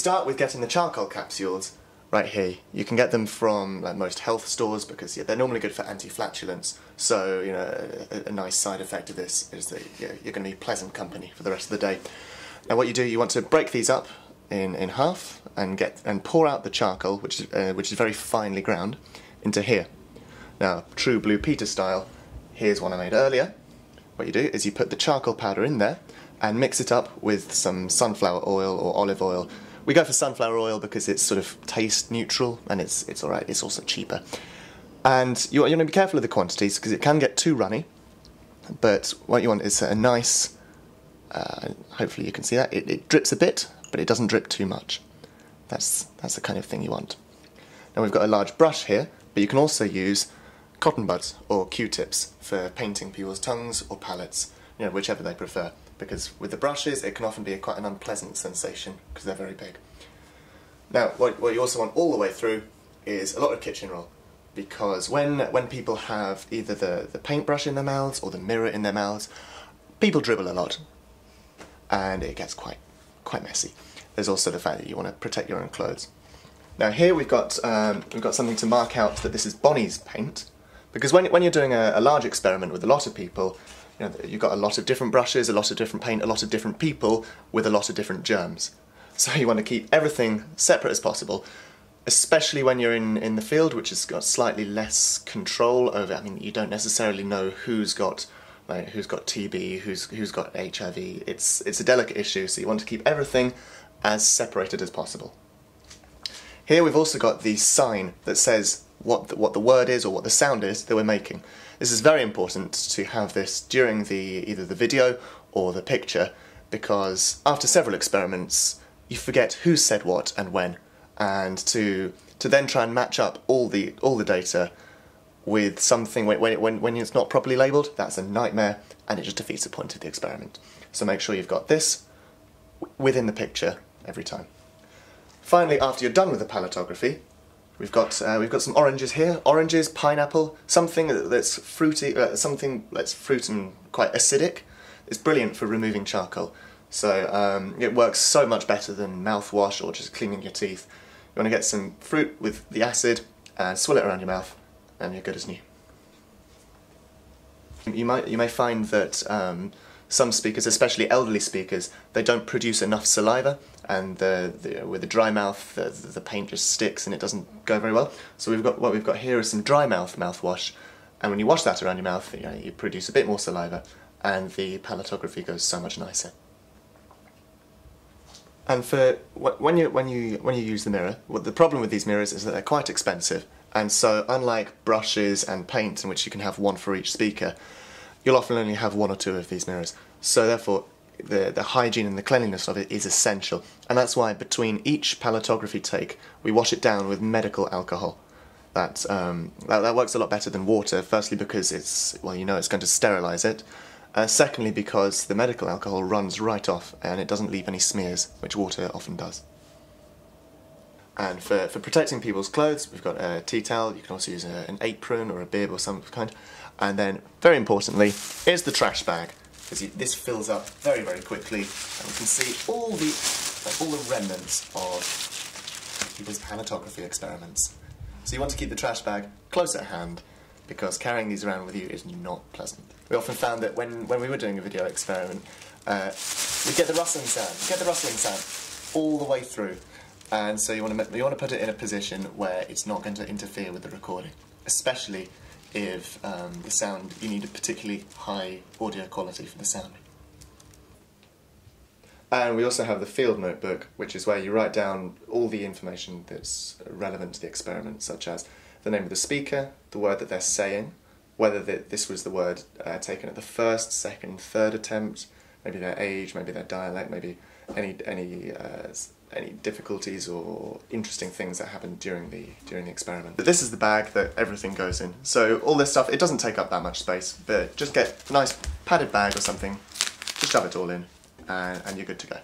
start with getting the charcoal capsules right here. You can get them from like, most health stores because yeah, they're normally good for anti-flatulence. So you know, a, a, nice side effect of this is that yeah, you're going to be pleasant company for the rest of the day. Now, what you do, you want to break these up in, in half and get and pour out the charcoal, which is uh, which is very finely ground, into here. Now, true Blue Peter style. Here's one I made earlier. What you do is you put the charcoal powder in there and mix it up with some sunflower oil or olive oil. We go for sunflower oil because it's sort of taste neutral and it's, it's alright, it's also cheaper. And you, you want to be careful of the quantities because it can get too runny, but what you want is a nice, uh, hopefully you can see that, it, it drips a bit, but it doesn't drip too much. That's, that's the kind of thing you want. Now we've got a large brush here, but you can also use cotton buds or Q-tips for painting people's tongues or palates, you know, whichever they prefer because with the brushes it can often be a, quite an unpleasant sensation because they're very big. Now what, what you also want all the way through is a lot of kitchen roll because when when people have either the, the paintbrush in their mouths or the mirror in their mouths, people dribble a lot and it gets quite quite messy. There's also the fact that you want to protect your own clothes. Now here we've got um, we've got something to mark out that this is Bonnie's paint because when, when you're doing a, a large experiment with a lot of people, you know, you've got a lot of different brushes, a lot of different paint, a lot of different people with a lot of different germs. So you want to keep everything separate as possible, especially when you're in, in the field, which has got slightly less control over, I mean, you don't necessarily know who's got like, who's got TB, who's, who's got HIV. It's, it's a delicate issue, so you want to keep everything as separated as possible. Here we've also got the sign that says what the, what the word is or what the sound is that we're making. This is very important to have this during the either the video or the picture because after several experiments you forget who said what and when and to to then try and match up all the all the data with something when, when, when it's not properly labelled, that's a nightmare and it just defeats the point of the experiment. So make sure you've got this within the picture every time. Finally, after you're done with the palatography, We've got uh, we've got some oranges here. Oranges, pineapple, something that's fruity, uh, something that's fruit and quite acidic. It's brilliant for removing charcoal. So um, it works so much better than mouthwash or just cleaning your teeth. You want to get some fruit with the acid and swill it around your mouth, and you're good as new. You might you may find that um, some speakers, especially elderly speakers, they don't produce enough saliva, and the, the, with a dry mouth, the, the paint just sticks and it doesn't go very well. So we've got what we've got here is some dry mouth mouthwash, and when you wash that around your mouth, you, know, you produce a bit more saliva, and the palatography goes so much nicer. And for when you when you when you use the mirror, what the problem with these mirrors is that they're quite expensive, and so unlike brushes and paint, in which you can have one for each speaker, you'll often only have one or two of these mirrors. So therefore, the, the hygiene and the cleanliness of it is essential. And that's why between each palatography take, we wash it down with medical alcohol. That, um, that, that, works a lot better than water, firstly because it's, well, you know it's going to sterilise it. Uh, secondly because the medical alcohol runs right off and it doesn't leave any smears, which water often does. And for, for protecting people's clothes, we've got a tea towel, you can also use a, an apron or a bib or some kind. And then, very importantly, is the trash bag because this fills up very, very quickly and we can see all the, all the remnants of people's palatography experiments. So you want to keep the trash bag close at hand because carrying these around with you is not pleasant. We often found that when, when we were doing a video experiment, uh, we get the rustling sound, get the rustling sound all the way through. And so you want to you want to put it in a position where it's not going to interfere with the recording, especially if um, the sound, you need a particularly high audio quality for the sound. And we also have the field notebook, which is where you write down all the information that's relevant to the experiment, such as the name of the speaker, the word that they're saying, whether the, this was the word uh, taken at the first, second, third attempt, maybe their age, maybe their dialect, maybe any any uh, any difficulties or interesting things that happened during the during the experiment. But this is the bag that everything goes in. So all this stuff, it doesn't take up that much space, but just get a nice padded bag or something, just shove it all in, and, and you're good to go.